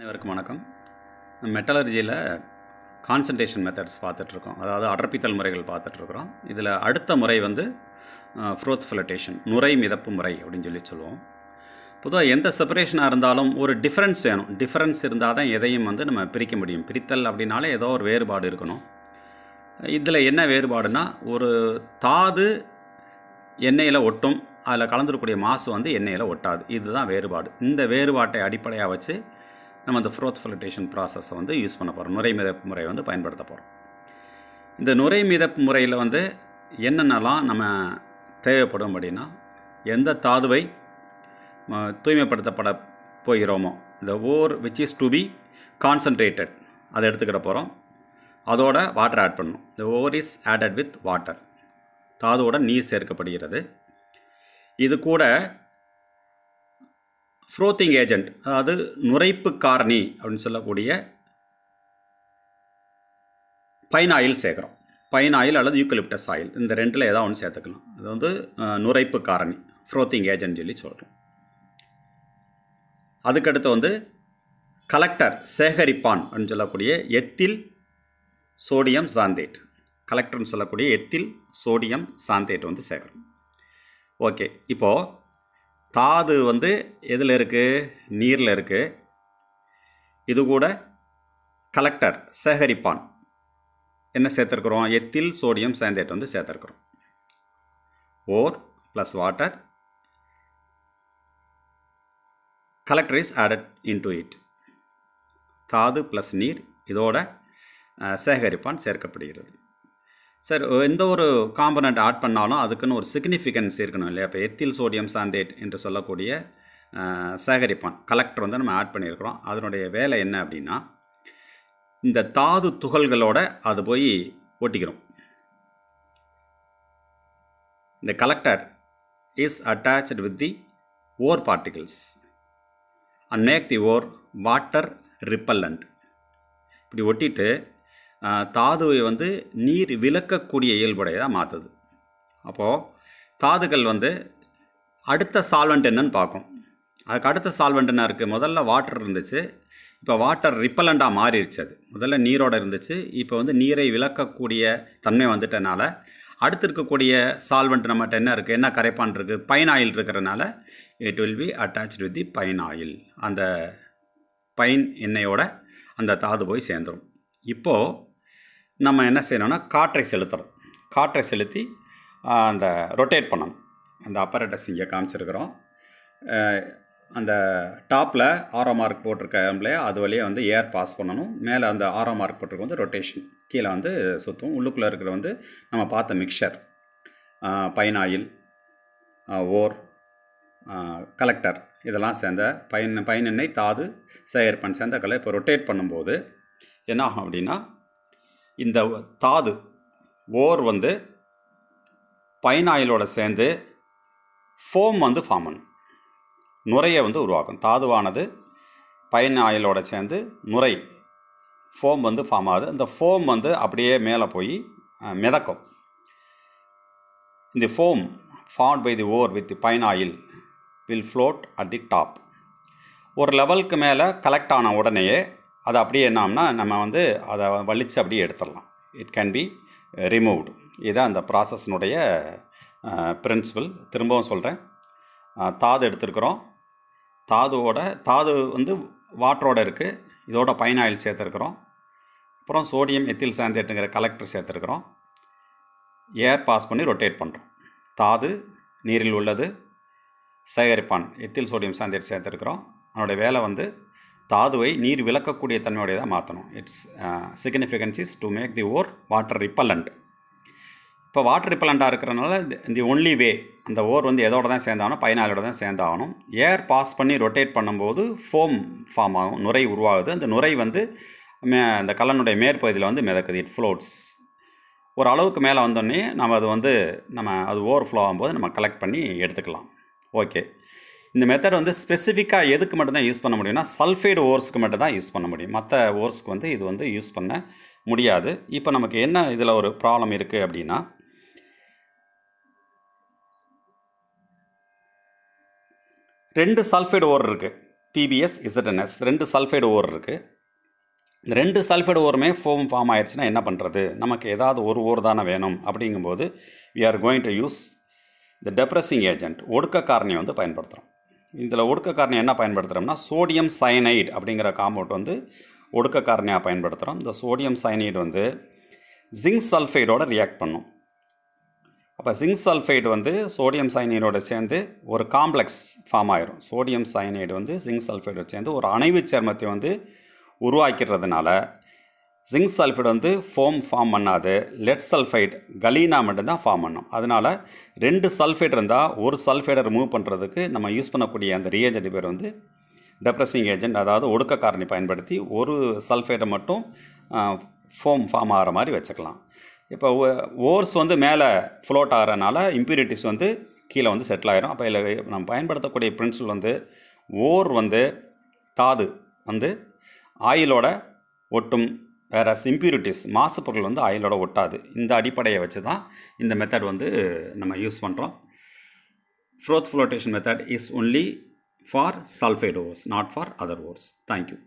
அனைவருக்கும் வணக்கம். மெட்டலர்ஜியில் concentration methods பார்த்துட்ருக்கோம். அதாவது அடர்ப்பித்தல் முறைகள் பார்த்துட்ருக்குறோம். இதில் அடுத்த முறை வந்து ஃப்ரோத் ஃபிலட்டேஷன் நுரை மிதப்பு முறை அப்படின்னு சொல்லி சொல்லுவோம். பொதுவாக எந்த செப்பரேஷனாக இருந்தாலும் ஒரு டிஃப்ரென்ஸ் வேணும். டிஃப்ரென்ஸ் இருந்தால் தான் எதையும் வந்து நம்ம பிரிக்க முடியும். பிரித்தல் அப்படின்னாலே ஏதோ ஒரு வேறுபாடு இருக்கணும். இதில் என்ன வேறுபாடுனா ஒரு தாது எண்ணெயில் ஒட்டும் அதில் கலந்துருக்கூடிய மாசு வந்து எண்ணெயில் ஒட்டாது. இதுதான் வேறுபாடு. இந்த வேறுபாட்டை அடிப்படையாக வச்சு நம்ம இந்த ஃப்ரோத் ஃபில்டேஷன் ப்ராசஸை வந்து யூஸ் பண்ண போகிறோம் நுரை மிதப்பு முறை வந்து பயன்படுத்த போகிறோம் இந்த நுரை மிதப்பு முறையில் வந்து என்னென்னலாம் நம்ம தேவைப்படும் அப்படின்னா எந்த தாதுவை ம- தூய்மைப்படுத்தப்பட போகிறோமோ இந்த ore which is to be concentrated அதை எடுத்துக்கிற போகிறோம் அதோட வாட்டர் ஆட் பண்ணணும். இந்த ore is added with water தாதுவோட நீர் சேர்க்கப்படுகிறது. இது கூட ஃப்ரோத்திங் ஏஜென்ட் அதாவது நுரைப்பு காரணி அப்படின்னு சொல்லக்கூடிய பைன் ஆயில் சேர்க்குறோம். பைன் ஆயில் அல்லது யூக்கலிப்டஸ் ஆயில் இந்த ரெண்டில் ஏதாவது ஒன்று சேர்த்துக்கலாம். அது வந்து நுரைப்பு காரணி ஃப்ரோத்திங் ஏஜென்ட் சொல்லி சொல்கிறோம் அதுக்கடுத்து வந்து கலெக்டர் சேகரிப்பான் அப்படின்னு சொல்லக்கூடிய எத்தில் சோடியம் சாந்தேட் கலெக்டர்னு சொல்லக்கூடிய எத்தில் சோடியம் சாந்தேட் வந்து சேர்க்குறோம். ஓகே இப்போது தாது வந்து எதில் இருக்குது நீரில் இருக்குது இது கூட கலெக்டர் சேகரிப்பான். என்ன சேர்த்துருக்குறோம்? எத்தில் சோடியம் சேந்தேட் வந்து சேர்த்துருக்குறோம். Ore plus water collector is added into it தாது ப்ளஸ் நீர் இதோட சேகரிப்பான் சேர்க்கப்படுகிறது. சார் எந்த ஒரு காம்பனண்ட் ஆட் பண்ணாலும் அதுக்குன்னு ஒரு சிக்னிஃபிகன்ஸ் இருக்கணும் இல்லையா? இப்போ எத்தில் சோடியம் சாந்தேட் என்று சொல்லக்கூடிய சேகரிப்பான் கலெக்டர் வந்து நம்ம ஆட் பண்ணியிருக்கிறோம். அதனுடைய வேலை என்ன அப்படின்னா இந்த தாது துகள்களோட அது போய் ஒட்டிக்கிறோம். இந்த collector is attached with the ore particles and make the ore water repellent இப்படி ஒட்டிட்டு தாதுவை வந்து நீர் விலக்கக்கூடிய இயல்புடையதாக மாற்றுது அப்போது தாதுகள் வந்து அடுத்த சால்வெண்ட் என்னன்னு பார்க்கும். அதுக்கு அடுத்த சால்வெண்ட் என்ன இருக்குது முதல்ல வாட்டர் இருந்துச்சு. இப்போ வாட்டர் ரிப்பலண்ட்டாக மாறிடுச்சு அது. முதல்ல நீரோட இருந்துச்சு. இப்போ வந்து நீரை விலக்கக்கூடிய தன்மை வந்துட்டனால அடுத்து இருக்கக்கூடிய சால்வெண்ட் நம்மகிட்ட என்ன இருக்குது என்ன கரைப்பான் இருக்குது பைன் ஆயில் இருக்கிறனால it will be attach with the pine oil அந்த பைன் எண்ணெயோட அந்த தாது போய் சேர்ந்துடும் இப்போது நம்ம என்ன செய்யணும்னா காற்றை செலுத்துறோம் காற்றை செலுத்தி அந்த ரொட்டேட் பண்ணணும். அந்த அப்பரேட்டஸ் இங்கே காமிச்சிருக்கிறோம். அந்த டாப்பில் ஆரோ மார்க் போட்டிருக்கம்லே அது வழியாக வந்து ஏர் பாஸ் பண்ணணும். மேலே அந்த ஆரோ மார்க் போட்டிருக்க வந்து ரொட்டேஷன் கீழே வந்து சுற்றும் உள்ளுக்குள்ளே இருக்கிற வந்து நம்ம பார்த்த mixture pine oil ore collector இதெல்லாம் சேர்ந்த பயன் பயனெண்ணெய் தாது சேகரிப்பன் சேர்ந்த கலை இப்போ ரொட்டேட் பண்ணும்போது என்ன ஆகும் அப்படின்னா இந்த தாது ஓர் வந்து பைன் ஆயிலோட சேர்ந்து ஃபோம் வந்து ஃபார்ம் பண்ணும். நுரையை வந்து உருவாக்கும். தாதுவானது பைன் ஆயிலோட சேர்ந்து நுரை ஃபோம் வந்து ஃபார்ம் ஆகுது. அந்த ஃபோம் வந்து அப்படியே மேலே போய் மிதக்கும். இந்த foam form by the ore with pine oil will float at the top. ஒரு லெவலுக்கு மேலே கலெக்ட் ஆன உடனேயே அது அப்படியே என்னம்னா நம்ம வந்து அதை வலித்து அப்படியே எடுத்துடலாம். இட் கேன் பி ரிமூவ்டு இதுதான் அந்த ப்ராசஸ்னுடைய பிரின்சிபல் uh, திரும்பவும் சொல்கிறேன் தாது எடுத்துருக்குறோம். தாதுவோட தாது வந்து வாட்டரோட இருக்குது இதோட பைன் ஆயில் சேர்த்துருக்குறோம். அப்புறம் சோடியம் எத்தில் சாந்தேட்டுங்கிற கலெக்டர் சேர்த்துருக்குறோம். ஏர் பாஸ் பண்ணி ரொட்டேட் பண்ணுறோம் தாது நீரில் உள்ளது. சேகரிப்பான். எத்தில் சோடியம் சாந்தேட் சேர்த்துருக்குறோம். அதனுடைய வேலை வந்து தாதுவை நீர் விளக்கக்கூடிய தன்மையுடையதாக மாற்றணும் its significance is to make the ore water repellent இப்போ வாட்டர் ரிப்பலண்ட்டாக இருக்கிறனால தி ஒன்லி வே அந்த ஓர் வந்து எதோட தான் சேர்ந்தாகணும் பயனாளியோட தான் சேர்ந்தாகணும். ஏர் பாஸ் பண்ணி ரொட்டேட் பண்ணும்போது ஃபோம் ஃபார்ம் ஆகும் நுரை உருவாகுது. அந்த நுரை வந்து மே அந்த கல்லனுடைய மேற்பகுதியில் வந்து மிதக்குது. இட் ஃப்ளோட்ஸ் ஒரு அளவுக்கு மேலே வந்தோடனே நம்ம அது வந்து நம்ம அது ஓவர் ஃப்ளோ ஆகும்போது நம்ம கலெக்ட் பண்ணி எடுத்துக்கலாம். ஓகே இந்த மெத்தட் வந்து ஸ்பெசிஃபிக்காக எதுக்கு மட்டும்தான் யூஸ் பண்ண முடியும்னா சல்ஃபைடு ஓர்ஸ்க்கு மட்டும் தான் யூஸ் பண்ண முடியும். மற்ற ஓர்ஸ்க்கு வந்து இது வந்து யூஸ் பண்ண முடியாது. இப்போ நமக்கு என்ன இதில் ஒரு ப்ராப்ளம் இருக்குது அப்படின்னா ரெண்டு சல்ஃபைடு ஓர் இருக்குது பிபிஎஸ் இசட்என்எஸ் ரெண்டு சல்ஃபைடு ஓர் இருக்குது இந்த ரெண்டு சல்ஃபைடு ஓருமே ஃபோம் ஃபார்ம் ஆயிடுச்சுன்னா என்ன பண்ணுறது நமக்கு ஏதாவது ஒரு ஓர் தானே வேணும். அப்படிங்கும்போது we are going to use the depressing agent ஒடுக்க காரணியை வந்து பயன்படுத்துகிறோம் இதில் ஒடுக்க காரணி என்ன பயன்படுத்துகிறோம்னா சோடியம் சயனைட் அப்படிங்கிற காம்பவுண்ட் வந்து ஒடுக்க காரணியாக பயன்படுத்துகிறோம். இந்த சோடியம் சயனைடு வந்து ஜிங்க் சல்ஃபைடோட ரியாக்ட் பண்ணும். அப்போ ஜிங்க் சல்ஃபைடு வந்து சோடியம் சயனைடோட சேர்ந்து ஒரு காம்ப்ளெக்ஸ் ஃபார்ம் ஆயிரும். சோடியம் சயனைடு வந்து ஜிங்க் சல்ஃபைடோட சேர்ந்து ஒரு அணைவு சேர்மத்தை வந்து உருவாக்கிறதுனால ஜிங்க் சல்ஃபைடு வந்து ஃபோம் ஃபார்ம் பண்ணாது. லெட் சல்ஃபைடு கலீனா மட்டும்தான் ஃபார்ம் பண்ணும். அதனால் ரெண்டு சல்ஃபைட் இருந்தால் ஒரு சல்ஃபைடை ரிமூவ் பண்ணுறதுக்கு நம்ம யூஸ் பண்ணக்கூடிய அந்த ரியேஜென்ட் பேர் வந்து டெப்ரெஸிங் ஏஜென்ட் அதாவது ஒடுக்க காரணி பயன்படுத்தி ஒரு சல்ஃபைடை மட்டும் ஃபோம் ஃபார்ம் ஆகிற மாதிரி வச்சுக்கலாம். இப்போ ஓர்ஸ் வந்து மேலே ஃப்ளோட் ஆகிறனால இம்ப்யூரிட்டிஸ் வந்து கீழே வந்து செட்டில் ஆகிரும் அப்போ இதில் நம்ம பயன்படுத்தக்கூடிய பிரின்சிபல் வந்து ஓர் வந்து தாது வந்து ஆயிலோட ஒட்டும் வேறு இம்ப்யூரிட்டிஸ் மாசு பொருள் வந்து ஆயிலோட ஒட்டாது. இந்த அடிப்படையை வச்சு தான் இந்த மெத்தட் வந்து நம்ம யூஸ் பண்ணுறோம் froth flotation method is only for sulphide ores not for other ores thank you